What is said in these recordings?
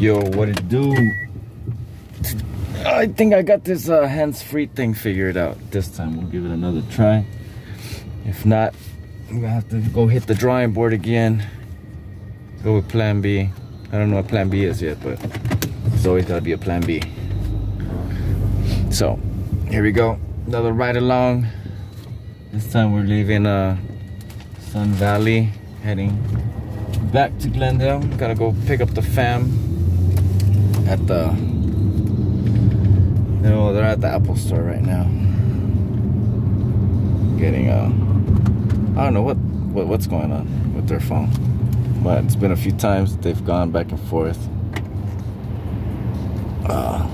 Yo, what it do? I think I got this uh, hands-free thing figured out. This time we'll give it another try. If not, I'm gonna have to go hit the drawing board again. Go with plan B. I don't know what plan B is yet, but it's always gotta be a plan B. So, here we go. Another ride along. This time we're leaving uh, Sun Valley, heading back to Glendale. Gotta go pick up the fam at the know they're at the Apple store right now. Getting uh I don't know what, what what's going on with their phone. But it's been a few times they've gone back and forth. Uh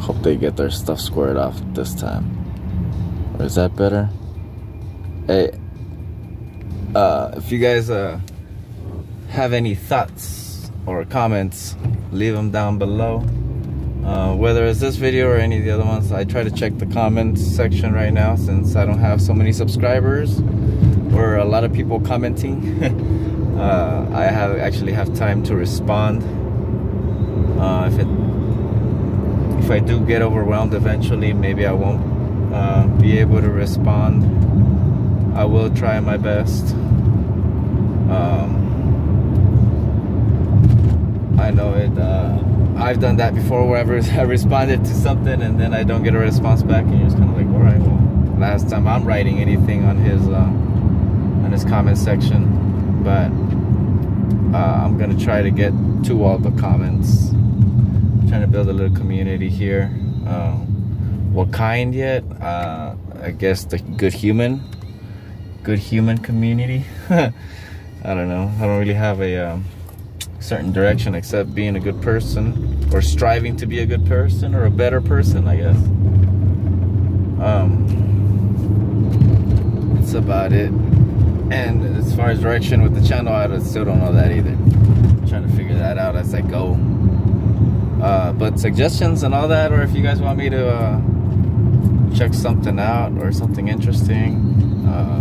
hope they get their stuff squared off this time. Or is that better? Hey uh if you guys uh have any thoughts or comments, leave them down below. Uh, whether it's this video or any of the other ones, I try to check the comments section right now since I don't have so many subscribers or a lot of people commenting. uh, I have actually have time to respond. Uh, if it if I do get overwhelmed eventually, maybe I won't uh, be able to respond. I will try my best. Um, I know it. Uh, I've done that before, where I responded to something and then I don't get a response back, and you're just kind of like, all right, well, last time I'm writing anything on his uh, on his comment section, but uh, I'm gonna try to get to all the comments. I'm trying to build a little community here. Uh, what kind yet? Uh, I guess the good human, good human community. I don't know. I don't really have a. Um, certain direction except being a good person or striving to be a good person or a better person I guess. Um that's about it. And as far as direction with the channel I still don't know that either. I'm trying to figure that out as I go. Uh, but suggestions and all that or if you guys want me to uh, check something out or something interesting uh,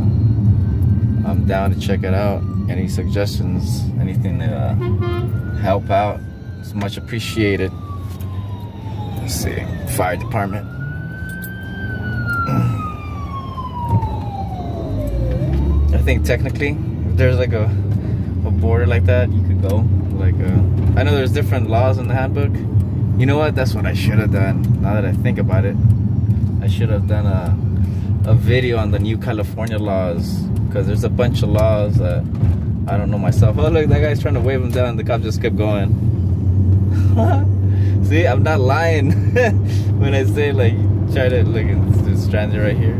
I'm down to check it out any suggestions, anything to uh, help out, it's much appreciated. Let's see, fire department. I think technically, if there's like a, a border like that, you could go. Like, uh, I know there's different laws in the handbook. You know what? That's what I should have done. Now that I think about it, I should have done a a video on the new California laws because there's a bunch of laws that I don't know myself. Oh look, that guy's trying to wave him down. The cop just kept going. See, I'm not lying when I say like try to look. It's stranded right here.